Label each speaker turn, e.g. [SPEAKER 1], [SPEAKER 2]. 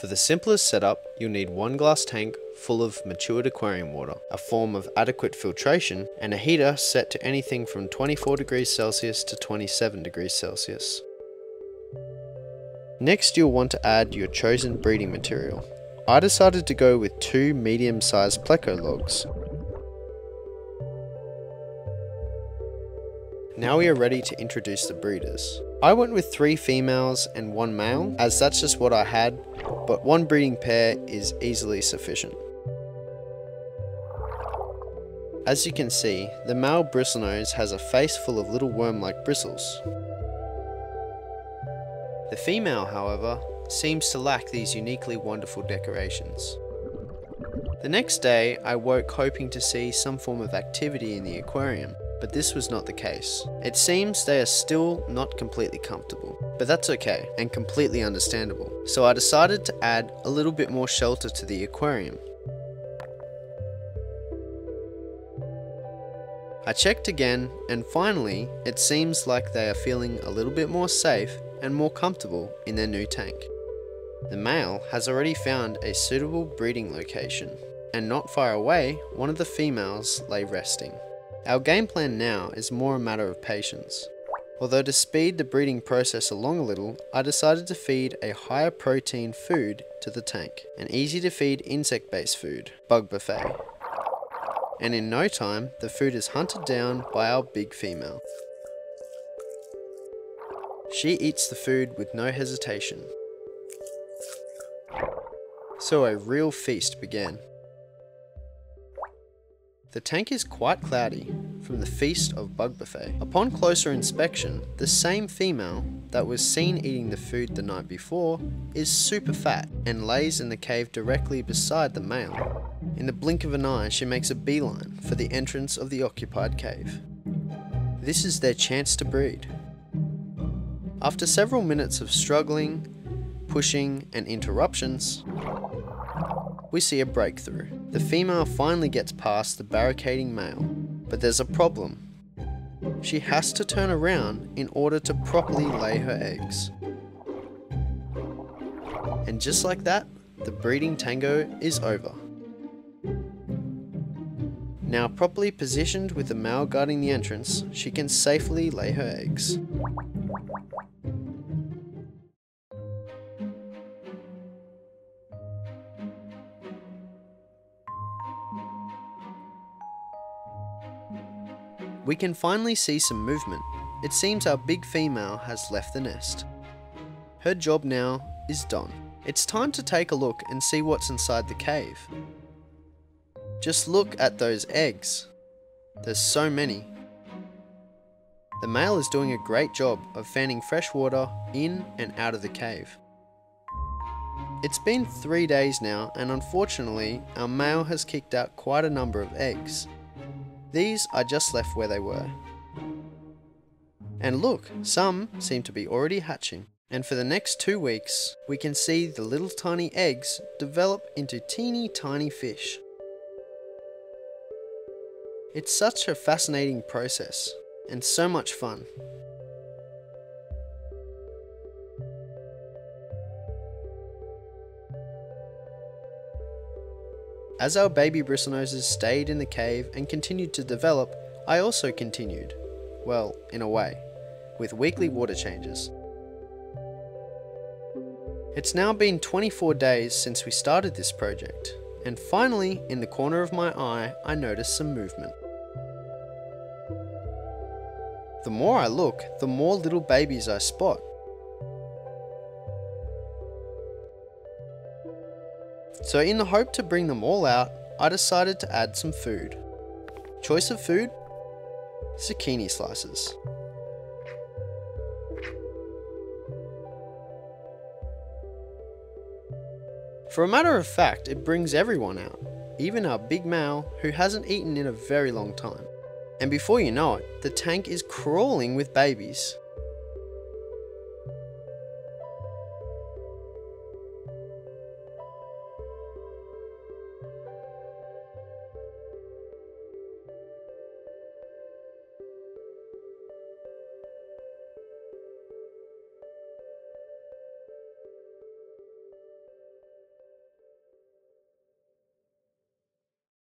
[SPEAKER 1] For the simplest setup, you'll need one glass tank full of matured aquarium water, a form of adequate filtration, and a heater set to anything from 24 degrees Celsius to 27 degrees Celsius. Next you'll want to add your chosen breeding material. I decided to go with two medium sized pleco logs. Now we are ready to introduce the breeders. I went with three females and one male, as that's just what I had, but one breeding pair is easily sufficient. As you can see, the male bristlenose has a face full of little worm-like bristles. The female, however, seems to lack these uniquely wonderful decorations. The next day, I woke hoping to see some form of activity in the aquarium, but this was not the case. It seems they are still not completely comfortable, but that's okay and completely understandable. So I decided to add a little bit more shelter to the aquarium. I checked again, and finally, it seems like they are feeling a little bit more safe and more comfortable in their new tank. The male has already found a suitable breeding location, and not far away, one of the females lay resting. Our game plan now is more a matter of patience. Although to speed the breeding process along a little, I decided to feed a higher protein food to the tank, an easy to feed insect based food, Bug Buffet and in no time, the food is hunted down by our big female. She eats the food with no hesitation. So a real feast began. The tank is quite cloudy from the feast of Bug Buffet. Upon closer inspection, the same female that was seen eating the food the night before is super fat and lays in the cave directly beside the male. In the blink of an eye, she makes a beeline for the entrance of the occupied cave. This is their chance to breed. After several minutes of struggling, pushing, and interruptions, we see a breakthrough. The female finally gets past the barricading male, but there's a problem. She has to turn around in order to properly lay her eggs. And just like that, the breeding tango is over. Now properly positioned with the male guarding the entrance, she can safely lay her eggs. We can finally see some movement. It seems our big female has left the nest. Her job now is done. It's time to take a look and see what's inside the cave. Just look at those eggs. There's so many. The male is doing a great job of fanning fresh water in and out of the cave. It's been three days now and unfortunately our male has kicked out quite a number of eggs. These I just left where they were. And look, some seem to be already hatching. And for the next two weeks, we can see the little tiny eggs develop into teeny tiny fish. It's such a fascinating process and so much fun. As our baby bristlenoses stayed in the cave and continued to develop, I also continued. Well, in a way, with weekly water changes. It's now been 24 days since we started this project, and finally, in the corner of my eye, I noticed some movement. The more I look, the more little babies I spot. So in the hope to bring them all out, I decided to add some food. Choice of food? Zucchini slices. For a matter of fact, it brings everyone out, even our big male who hasn't eaten in a very long time. And before you know it, the tank is crawling with babies.